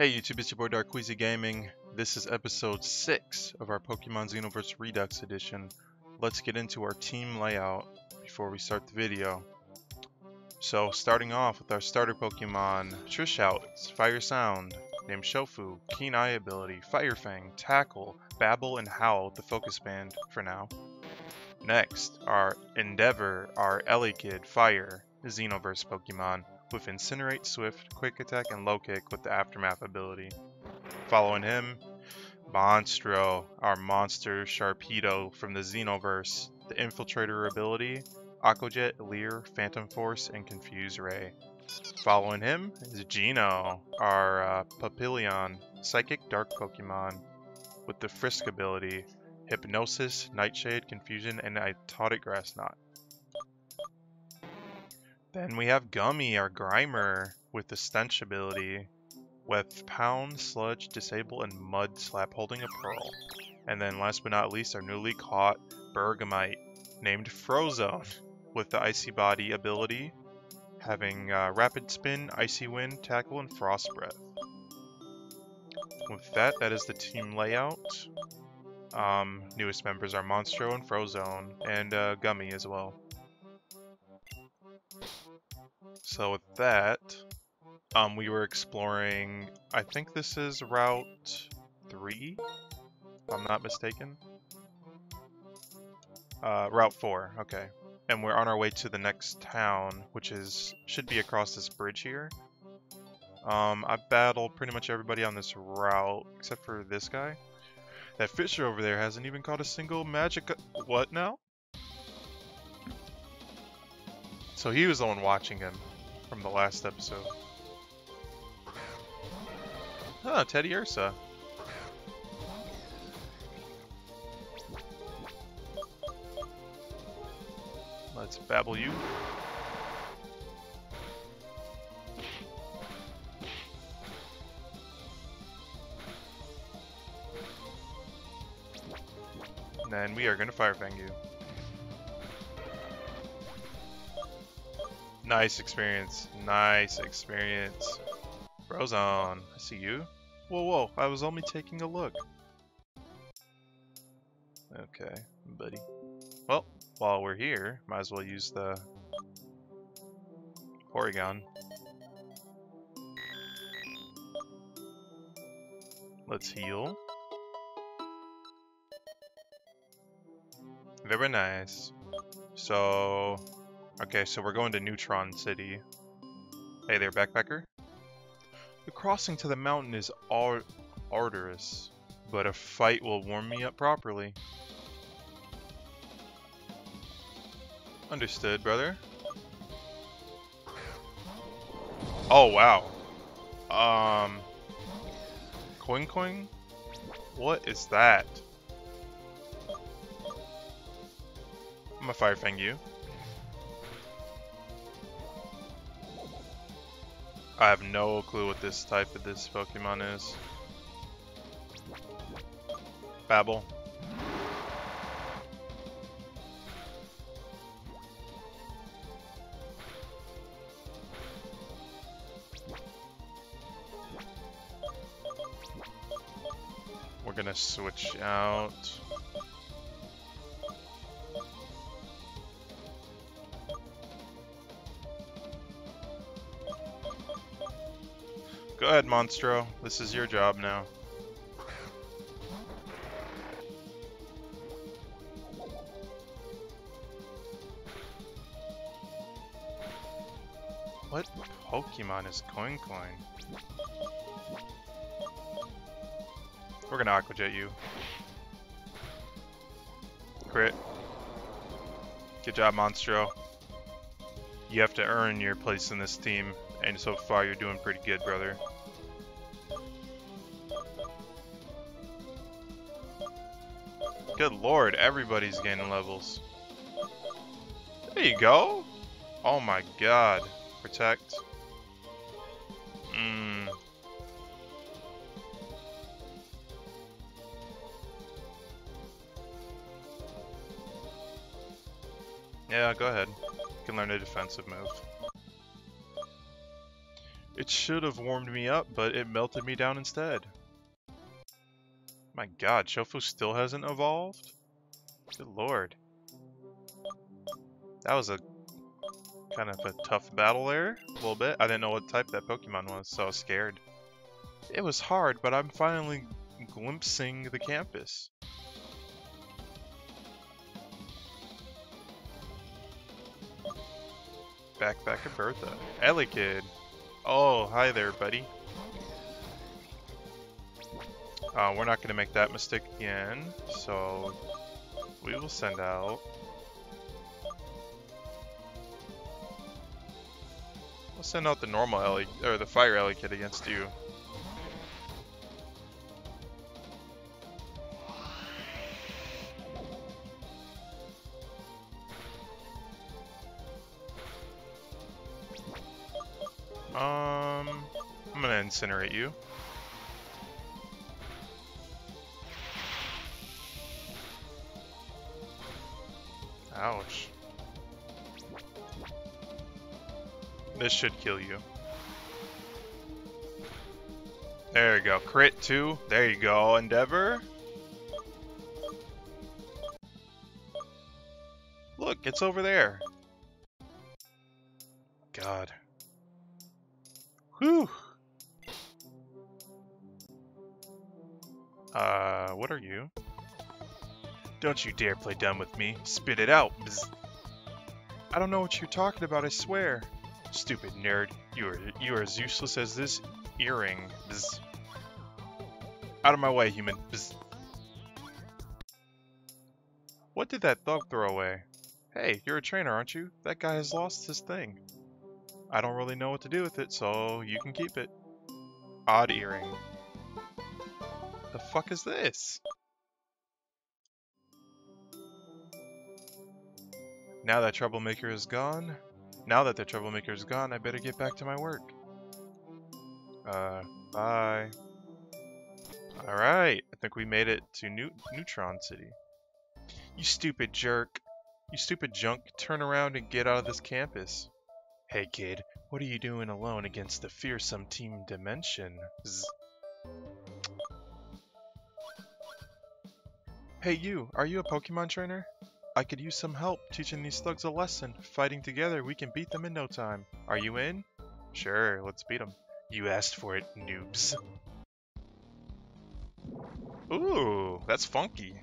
Hey YouTube, it's your boy DarQweezy Gaming. This is episode 6 of our Pokemon Xenoverse Redux edition. Let's get into our team layout before we start the video. So starting off with our starter Pokemon, Trishouts, Fire Sound, named Shofu, Keen Eye ability, Fire Fang, Tackle, Babble, and Howl the focus band for now. Next, our Endeavor, our Elekid, Fire, Xenoverse Pokemon, with Incinerate, Swift, Quick Attack, and Low Kick with the Aftermath ability. Following him, Monstro, our monster Sharpedo from the Xenoverse, the Infiltrator ability, Aquajet, Leer, Phantom Force, and Confuse Ray. Following him is Geno, our uh, Papillion, Psychic Dark Pokemon, with the Frisk ability, Hypnosis, Nightshade, Confusion, and Itotic Grass Knot. Then we have Gummy, our Grimer, with the Stench ability, with Pound, Sludge, Disable, and Mud Slap holding a Pearl. And then last but not least, our newly caught Bergmite, named Frozone, with the Icy Body ability, having uh, Rapid Spin, Icy Wind, Tackle, and Frost Breath. With that, that is the team layout. Um, newest members are Monstro and Frozone, and uh, Gummy as well. So with that, um, we were exploring, I think this is Route 3, if I'm not mistaken. Uh, Route 4, okay. And we're on our way to the next town, which is should be across this bridge here. Um, I battled pretty much everybody on this route, except for this guy. That Fisher over there hasn't even caught a single magic... What now? So he was the one watching him from the last episode. Teddiursa Let's babble you. And then we are going to Fire Fang Nice experience. Nice experience. Frozone, I see you. Whoa, whoa, I was only taking a look. Okay, buddy. Well, while we're here, might as well use the Porygon. Let's heal. Very nice. So, Okay, so we're going to Neutron City. Hey there, backpacker. The crossing to the mountain is ar arduous, but a fight will warm me up properly. Understood, brother. Oh, wow. Um... Coin Coin? What is that? I'm gonna Fire Fang you. I have no clue what this type of this Pokemon is. Babble. We're gonna switch out. Ahead, Monstro. This is your job now. What Pokemon is Coin Coin? We're gonna Aqua Jet you. Crit. Good job, Monstro. You have to earn your place in this team, and so far you're doing pretty good, brother. Good lord, everybody's gaining levels. There you go. Oh my god. Protect. Mmm. Yeah, go ahead. You can learn a defensive move. It should have warmed me up, but it melted me down instead. My god, Shofu still hasn't evolved? Good lord. That was a kind of a tough battle there, a little bit. I didn't know what type that Pokemon was, so I was scared. It was hard, but I'm finally glimpsing the campus. Backpack of Bertha. Elekid. Oh, hi there, buddy. Uh, we're not going to make that mistake again, so we will send out... We'll send out the normal Ellie, or the fire Elekid against you. Um, I'm gonna incinerate you. Ouch. This should kill you. There you go. Crit 2. There you go. Endeavor. Look, it's over there. You dare play dumb with me. Spit it out. Bzz. I don't know what you're talking about, I swear. Stupid nerd. You are you are as useless as this earring. Bzz. Out of my way, human. Bzz. What did that thug throw away? Hey, you're a trainer, aren't you? That guy has lost his thing. I don't really know what to do with it, so you can keep it. Odd earring. The fuck is this? Now that Troublemaker is gone, now that the Troublemaker is gone, I better get back to my work. Uh, bye. Alright, I think we made it to New Neutron City. You stupid jerk. You stupid junk, turn around and get out of this campus. Hey kid, what are you doing alone against the fearsome Team Dimension? Z hey you, are you a Pokemon trainer? I could use some help teaching these thugs a lesson. Fighting together, we can beat them in no time. Are you in? Sure, let's beat them. You asked for it, noobs. Ooh, that's funky.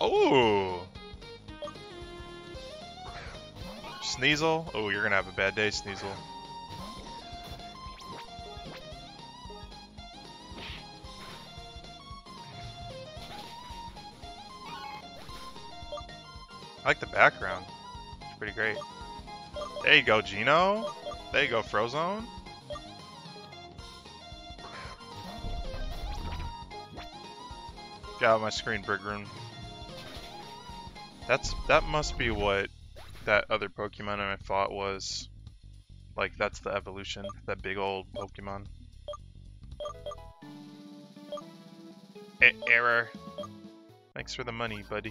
Oh! Sneasel? Oh, you're gonna have a bad day, Sneasel. I like the background. It's pretty great. There you go, Gino. There you go, Frozone. Get out of my screen, Brigroon. That's that must be what that other Pokemon I fought was. Like that's the evolution, that big old Pokemon. E error. Thanks for the money, buddy.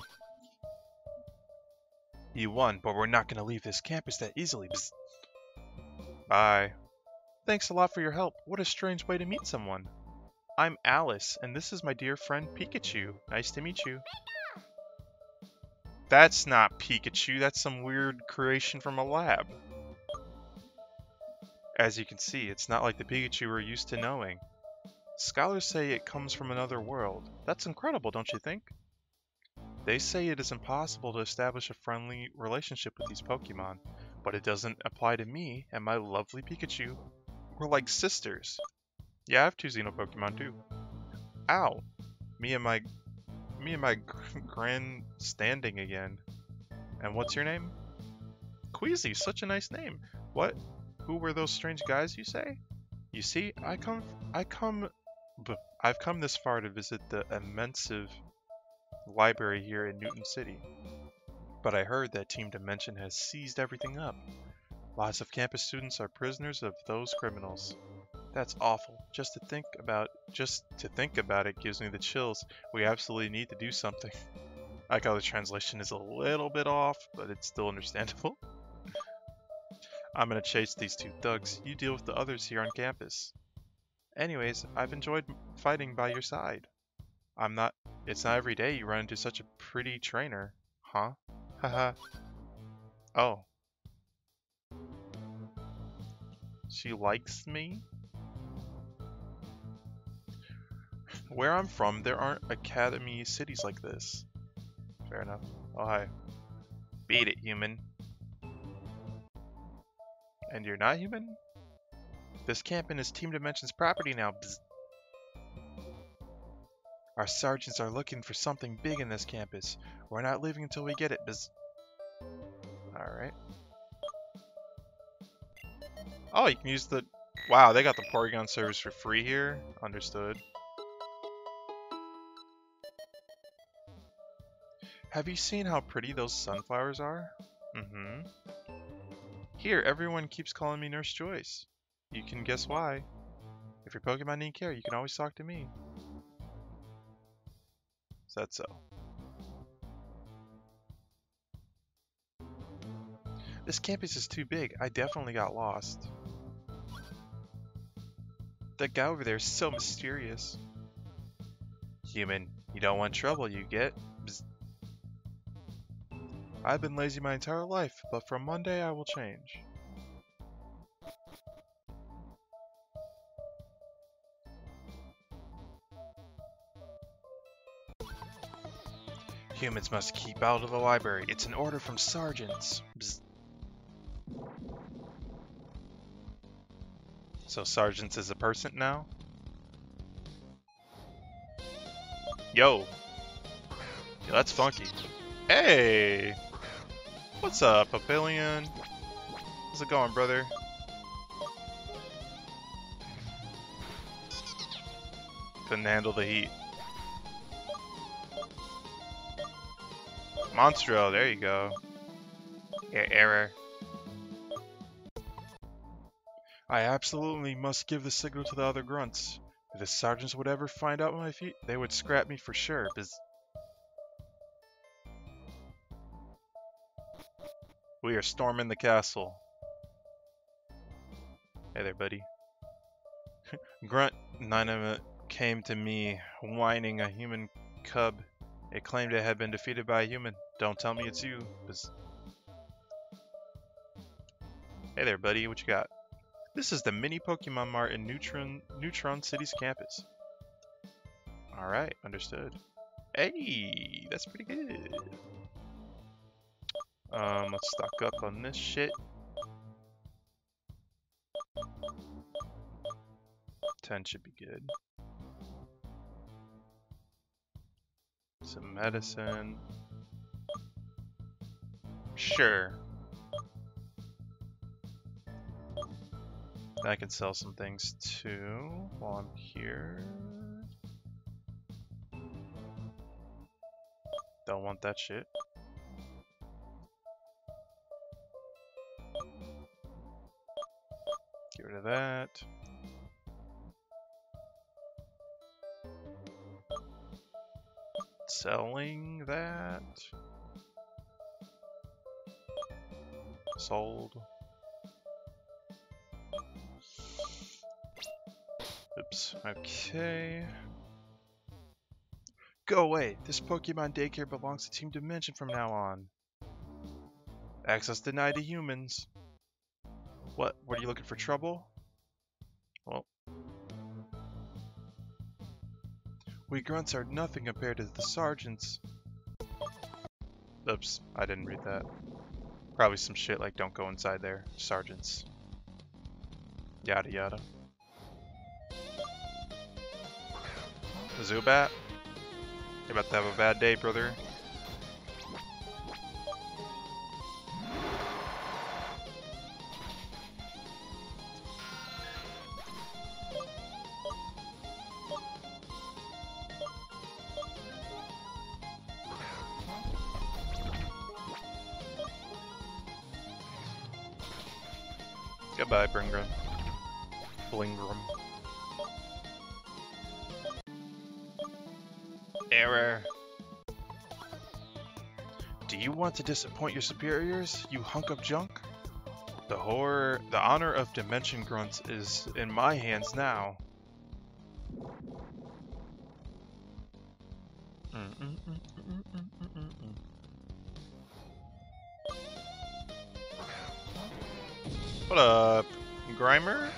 You won, but we're not gonna leave this campus that easily. Bzz. Bye. Thanks a lot for your help. What a strange way to meet someone. I'm Alice, and this is my dear friend Pikachu. Nice to meet you. That's not Pikachu, that's some weird creation from a lab. As you can see, it's not like the Pikachu we're used to knowing. Scholars say it comes from another world. That's incredible, don't you think? They say it is impossible to establish a friendly relationship with these Pokemon, but it doesn't apply to me and my lovely Pikachu. We're like sisters. Yeah, I have two Xeno Pokemon too. Ow! Me and my me and my grand standing again. And what's your name? Queasy, such a nice name. What? Who were those strange guys you say? You see, I come, I come, I've come this far to visit the immense library here in Neutron City. But I heard that Team Dimension has seized everything up. Lots of campus students are prisoners of those criminals. That's awful. Just to think about, just to think about it gives me the chills. We absolutely need to do something. I how the translation is a little bit off, but it's still understandable. I'm gonna chase these two thugs. You deal with the others here on campus. Anyways, I've enjoyed fighting by your side. I'm not... It's not every day you run into such a pretty trainer. Huh? Haha. oh. She likes me? Where I'm from, there aren't academy cities like this. Fair enough. Oh, hi. Beat it, human. And you're not human? This camping is Team Dimension's property now. Bzz. Our sergeants are looking for something big in this campus. We're not leaving until we get it. Bzz. Alright. Oh, you can use the... Wow, they got the Porygon service for free here? Understood. Have you seen how pretty those sunflowers are? Mm-hmm. Here, everyone keeps calling me Nurse Joyce. You can guess why. If your Pokemon need care, you can always talk to me. That so? This campus is too big. I definitely got lost. That guy over there is so mysterious. Human, you don't want trouble, you get. I've been lazy my entire life, but from Monday I will change. Humans must keep out of the library. It's an order from sergeants. Bzz. So sergeants is a person now? Yo. Yo, that's funky. Hey! What's up, Papillion? How's it going, brother? Couldn't handle the heat. Monstro, there you go. Yeah, error. I absolutely must give the signal to the other grunts. If the sergeants would ever find out my feet, they would scrap me for sure. We are storming the castle. Hey there, buddy. Grunt Nine came to me, whining a human cub. It claimed it had been defeated by a human. Don't tell me it's you. Hey there, buddy. What you got? This is the mini Pokemon Mart in Neutron, Neutron City's campus. Alright, understood. Hey, that's pretty good. Um, let's stock up on this shit. Ten should be good. Some medicine. Sure. I can sell some things too while I'm here. Don't want that shit. Get rid of that. Selling that. Sold. Oops. Okay. Go away! This Pokemon daycare belongs to Team Dimension from now on. Access denied to humans. What? What are you looking for trouble? Well. We grunts are nothing compared to the sergeants. Oops, I didn't read that. Probably some shit like don't go inside there. Sergeants. Yada yada. Zubat? You about to have a bad day, brother. Want to disappoint your superiors, you hunk of junk? The horror, the honor of Dimension Grunts is in my hands now. What up, Grimer?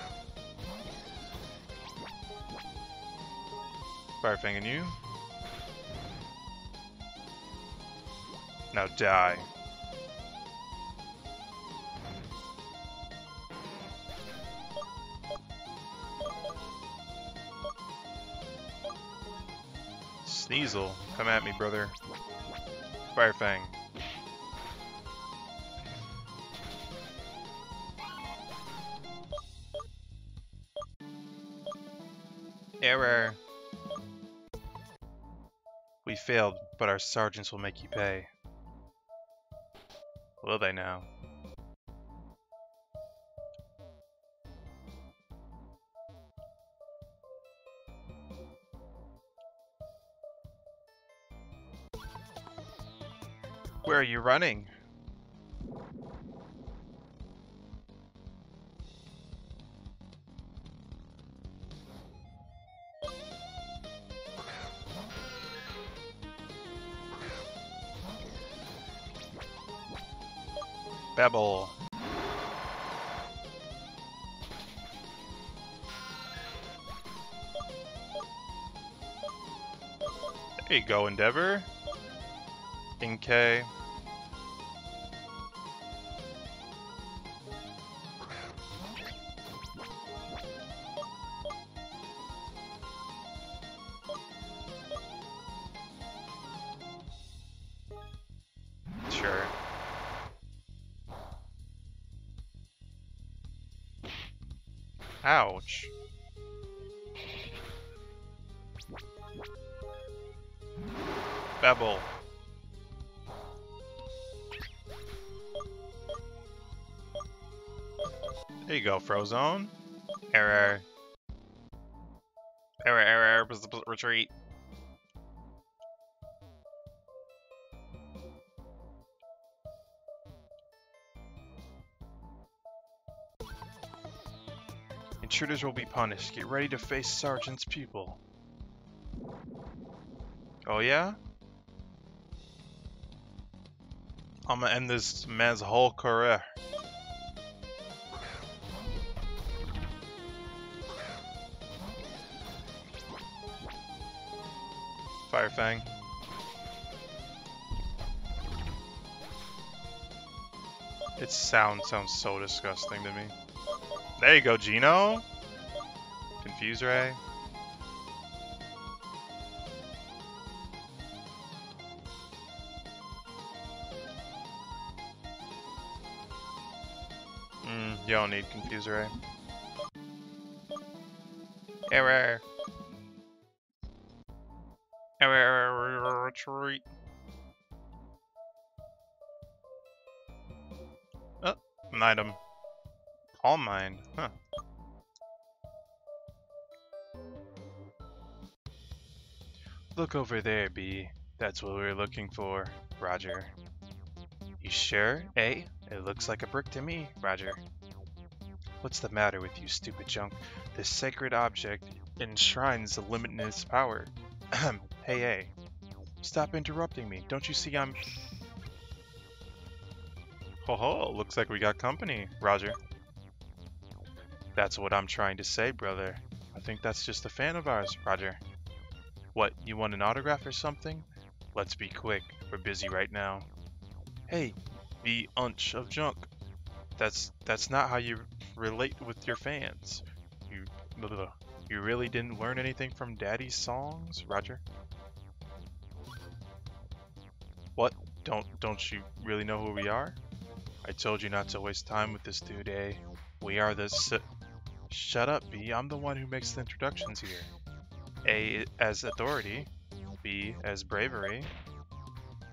Firefang and you. Now die. Sneasel, come at me, brother. Firefang. Error. We failed, but our sergeants will make you pay. Will they now? Where are you running? Babble. There you go, Endeavor. Inkay. Frozone. Error. Error, error, error, retreat. Intruders will be punished. Get ready to face Sergeant's pupil. Oh yeah? I'm gonna end this man's whole career. Firefang. Its sound sounds so disgusting to me. There you go, Gino. Confuse Ray. Mm, you don't need Confuse Ray. Error. Retreat. Oh, an item. All mine, huh. Look over there, B. That's what we were looking for, Roger. You sure, eh? It looks like a brick to me, Roger. What's the matter with you, stupid junk? This sacred object enshrines the limitless power. hey, hey. Stop interrupting me. Don't you see I'm... Ho ho, looks like we got company, Roger. That's what I'm trying to say, brother. I think that's just a fan of ours, Roger. What, you want an autograph or something? Let's be quick, we're busy right now. Hey, the unch of junk. That's that's not how you relate with your fans. You really didn't learn anything from Daddy's songs, Roger? What? Don't don't you really know who we are? I told you not to waste time with this dude, eh? We are the Shut up, B. I'm the one who makes the introductions here. A as authority, B as bravery,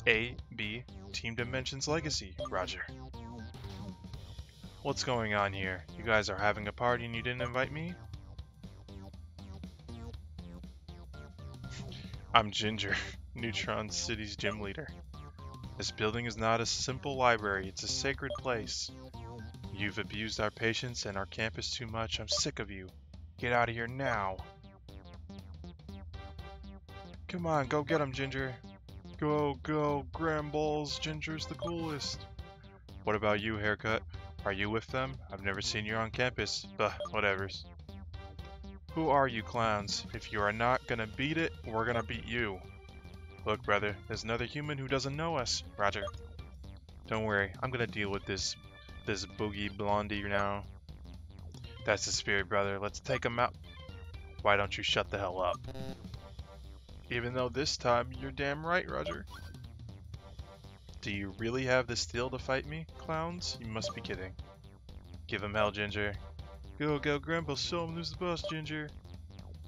A, B, Team Dimensions Legacy, Roger. What's going on here? You guys are having a party and you didn't invite me? I'm Ginger, Neutron City's gym leader. This building is not a simple library, it's a sacred place. You've abused our patience and our campus too much. I'm sick of you. Get out of here now. Come on, go get him, Ginger. Go, go, Gramballs. Ginger's the coolest. What about you, Haircut? Are you with them? I've never seen you on campus. But whatevers. Who are you clowns? If you are not gonna beat it, we're gonna beat you. Look, brother, there's another human who doesn't know us. Roger. Don't worry, I'm gonna deal with this this boogie blondie now. That's the spirit, brother. Let's take him out. Why don't you shut the hell up? Even though this time, you're damn right, Roger. Do you really have the steel to fight me, clowns? You must be kidding. Give him hell, Ginger. Go, go, Grandpa, show him who's the boss, Ginger.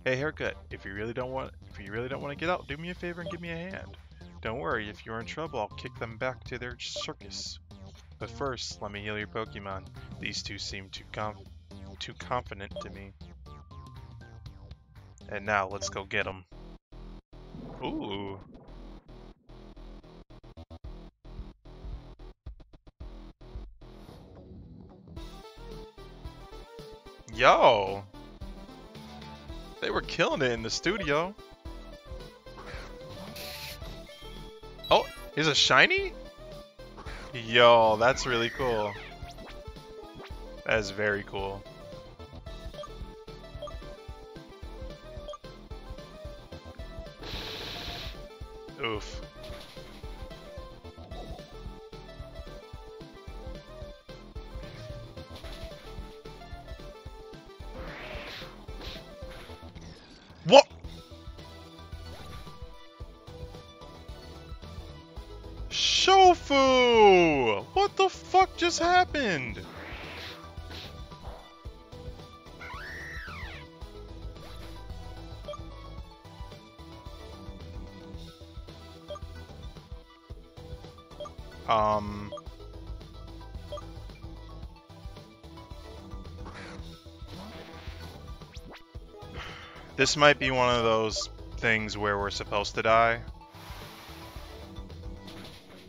Hey, haircut. If you really don't want, if you really don't want to get out, do me a favor and give me a hand. Don't worry, if you're in trouble, I'll kick them back to their circus. But first, let me heal your Pokemon. These two seem too conf too confident to me. And now, let's go get them. Ooh. Yo! They were killing it in the studio. Oh, here's a shiny? Yo, that's really cool. That is very cool. Oof. Just happened? Um... This might be one of those things where we're supposed to die.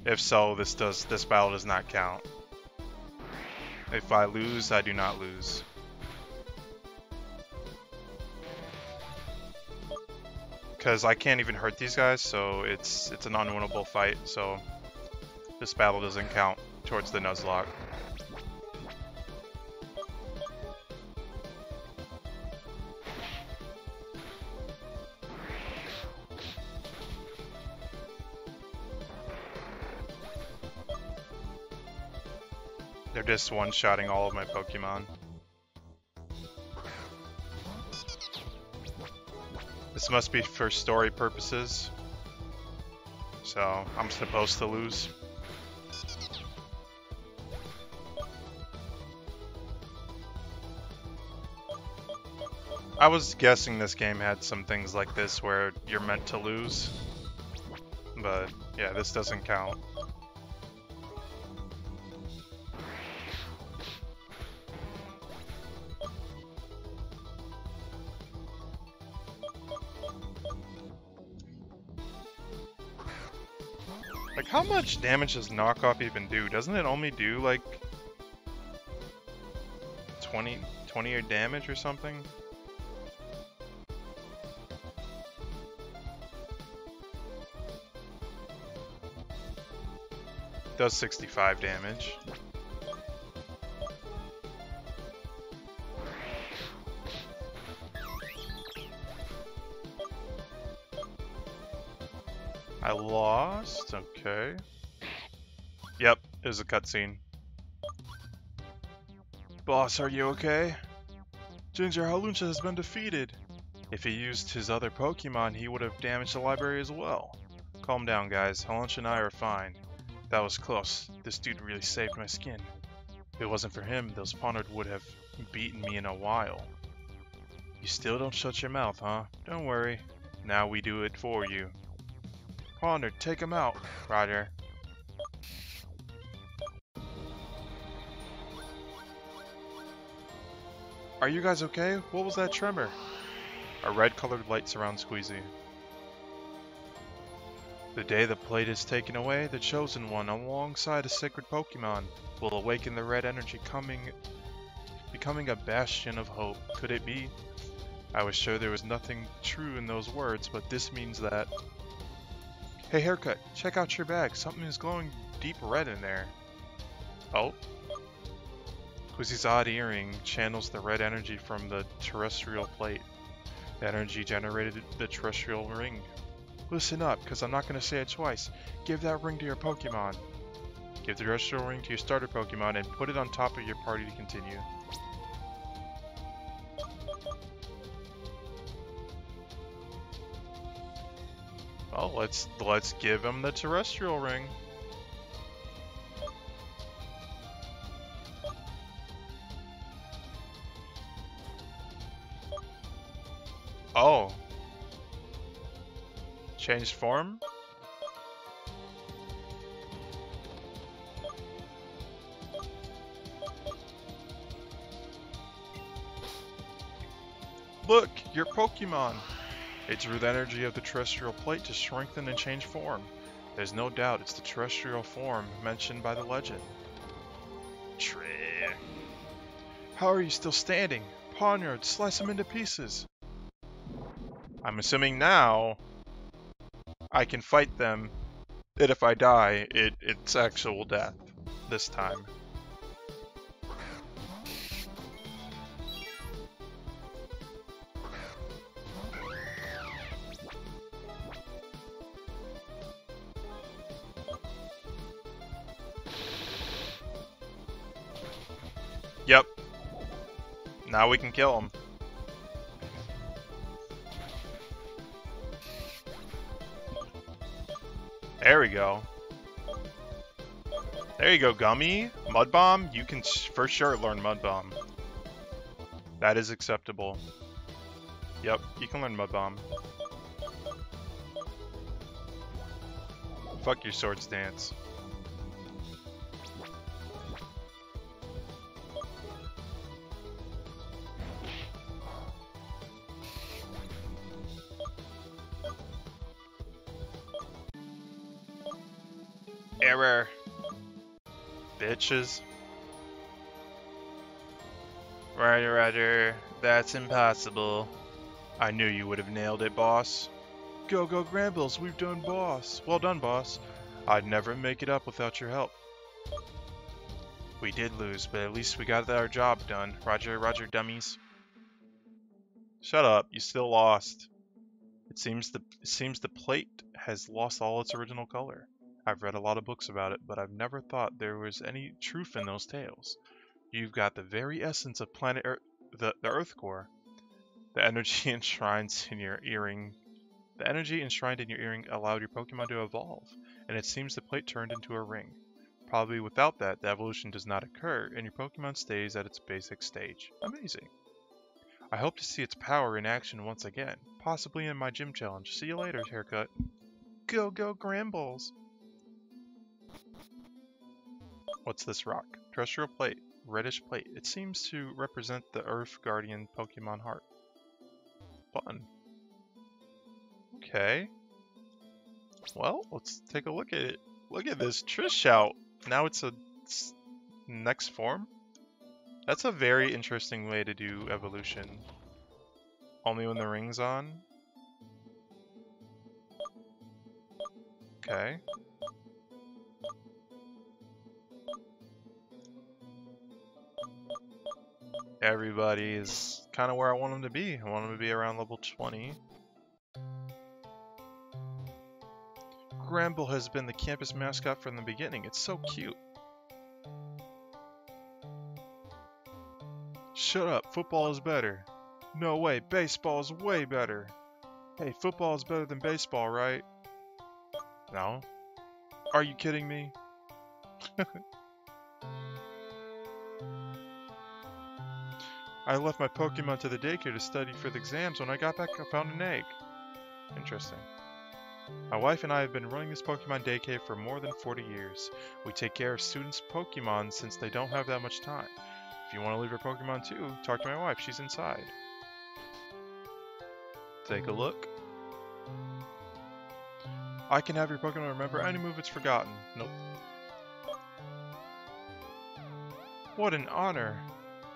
If so, this does this battle does not count. If I lose, I do not lose. Because I can't even hurt these guys, so it's it's an unwinnable fight, so this battle doesn't count towards the Nuzlocke. Just one-shotting all of my Pokemon. This must be for story purposes. So, I'm supposed to lose. I was guessing this game had some things like this where you're meant to lose. But, yeah, this doesn't count. Like, how much damage does knockoff even do? Doesn't it only do, like, 20, 20 or damage or something? Does 65 damage. Lost? Okay. Yep, there's a cutscene. Boss, are you okay? Ginger Hawlucha has been defeated. If he used his other Pokemon, he would have damaged the library as well. Calm down, guys. Hawlucha and I are fine. That was close. This dude really saved my skin. If it wasn't for him, those Pawniard would have beaten me in a while. You still don't shut your mouth, huh? Don't worry. Now we do it for you. Pawniard, take him out. Roger. Are you guys okay? What was that tremor? A red colored light surrounds Squeezy. The day the plate is taken away, the Chosen One, alongside a sacred Pokemon, will awaken the red energy coming becoming a bastion of hope. Could it be? I was sure there was nothing true in those words, but this means that... Hey Haircut, check out your bag. Something is glowing deep red in there. Oh? Quizzy's odd earring channels the red energy from the terrestrial plate. The energy generated the terrestrial ring. Listen up, because I'm not going to say it twice. Give that ring to your Pokemon. Give the terrestrial ring to your starter Pokemon and put it on top of your party to continue. Well, let's let's give him the terrestrial ring. Oh. Changed form? Look, your Pokemon! It drew the energy of the terrestrial plate to strengthen and change form. There's no doubt it's the terrestrial form mentioned by the legend. Tree. How are you still standing? Pawniard, slice him into pieces. I'm assuming now I can fight them, that if I die, it, it's actual death this time. Yep. Now we can kill him. There we go. There you go, Gummy. Mud Bomb, you can for sure learn Mud Bomb. That is acceptable. Yep, you can learn Mud Bomb. Fuck your sword stance. Error. Bitches. Roger, roger. That's impossible. I knew you would have nailed it, boss. Go, go, Grambles. We've done, boss. Well done, boss. I'd never make it up without your help. We did lose, but at least we got our job done. Roger, roger, dummies. Shut up. You still lost. It seems the it seems the plate has lost all its original color. I've read a lot of books about it, but I've never thought there was any truth in those tales. You've got the very essence of planet Earth, the, the Earth core. The energy enshrined in your earring. The energy enshrined in your earring allowed your Pokemon to evolve, and it seems the plate turned into a ring. Probably without that, the evolution does not occur, and your Pokemon stays at its basic stage. Amazing. I hope to see its power in action once again, possibly in my gym challenge. See you later, haircut. Go, go, Grambles! What's this rock? Terrestrial plate. Reddish plate. It seems to represent the Earth Guardian Pokemon heart. Button. Okay. Well, let's take a look at it. Look at this Trishout. Now it's a next form. That's a very interesting way to do evolution. Only when the ring's on. Okay. Everybody is kind of where I want them to be. I want them to be around level 20. Gramble has been the campus mascot from the beginning. It's so cute. Shut up, football is better. No way, baseball is way better. Hey, football is better than baseball, right? No. Are you kidding me? I left my Pokemon to the daycare to study for the exams. When I got back, I found an egg. Interesting. My wife and I have been running this Pokemon daycare for more than 40 years. We take care of students' Pokemon since they don't have that much time. If you want to leave your Pokemon too, talk to my wife. She's inside. Take a look. I can have your Pokemon remember any move it's forgotten. Nope. What an honor!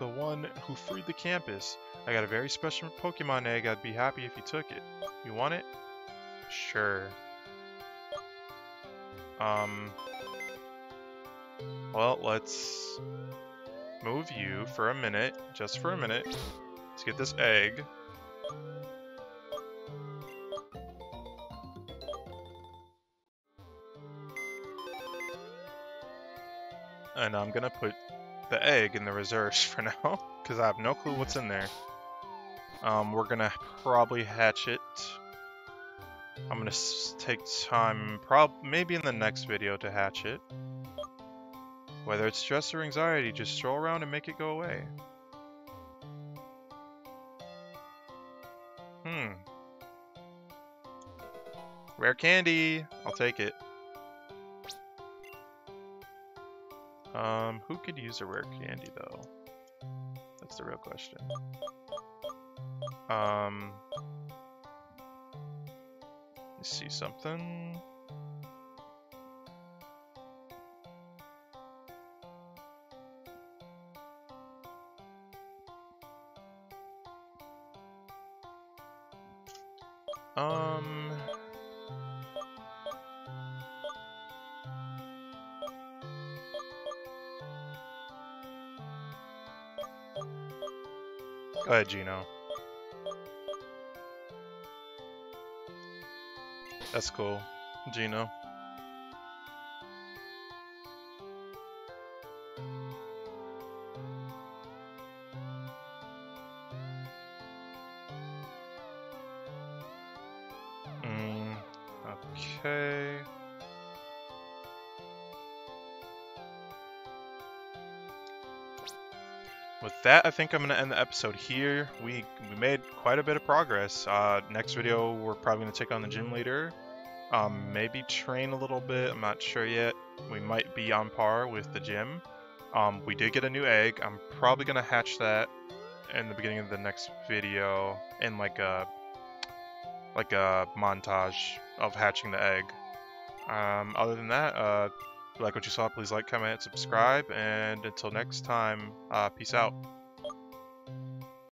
The one who freed the campus. I got a very special Pokemon egg. I'd be happy if you took it. You want it? Sure. Um. Well, let's move you for a minute, just for a minute. Let's get this egg. And I'm gonna put egg in the reserves for now, because I have no clue what's in there. Um, we're gonna probably hatch it. I'm gonna take time, prob maybe in the next video to hatch it. Whether it's stress or anxiety, just stroll around and make it go away. Hmm. Rare candy! I'll take it. Um, who could use a rare candy, though? That's the real question. Um... See something. Um... Go ahead, Gino. That's cool, Gino. That, I think I'm going to end the episode here. We, we made quite a bit of progress. Uh, next video, we're probably going to take on the gym leader. Um, maybe train a little bit. I'm not sure yet. We might be on par with the gym. Um, we did get a new egg. I'm probably going to hatch that in the beginning of the next video in like a like a montage of hatching the egg. Um, other than that, uh, if you like what you saw, please like, comment, subscribe, and until next time, uh, peace out.